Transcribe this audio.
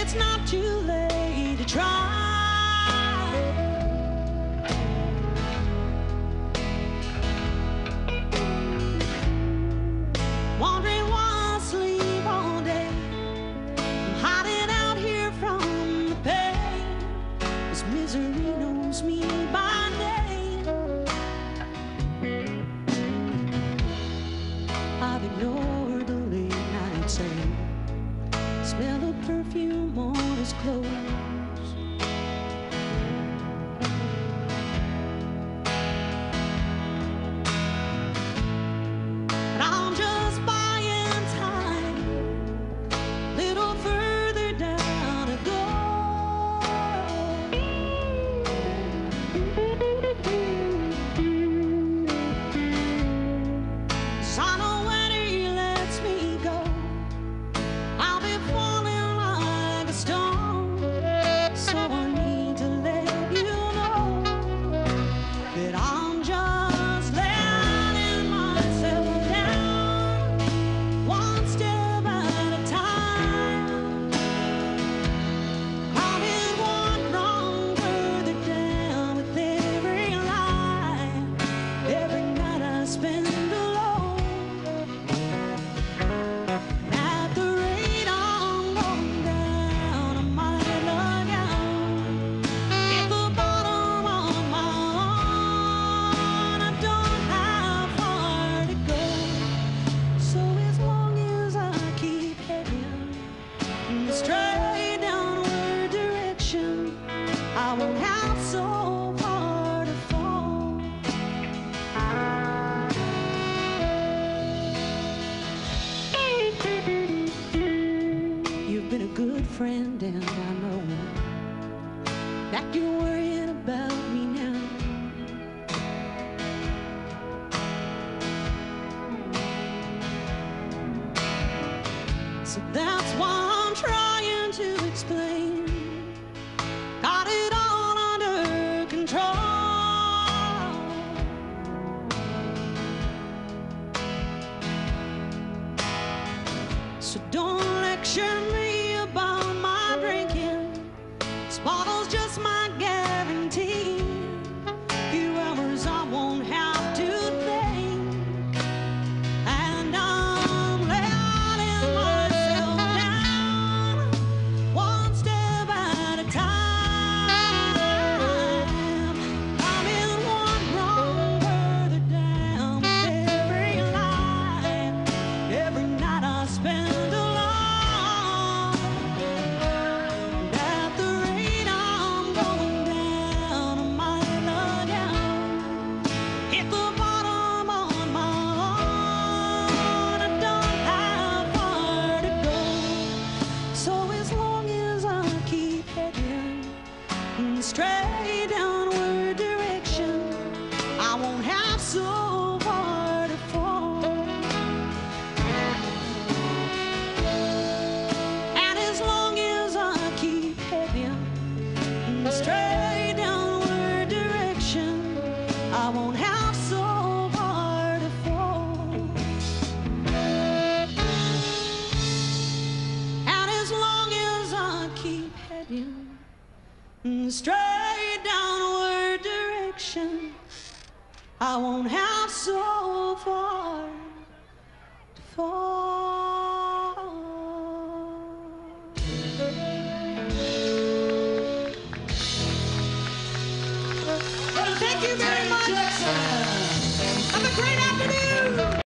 it's not too late to try. Wondering why I sleep all day. I'm hiding out here from the misery knows me straight downward direction, I won't have so far to fall. You've been a good friend, and I know that you're worrying about me now. So that's why So don't lecture me downward direction, I won't have so far to fall. And as long as I keep heading straight downward direction, I won't have so far to fall. And as long as I keep heading straight direction, I won't have so far to fall. Well, thank you very much. Have a great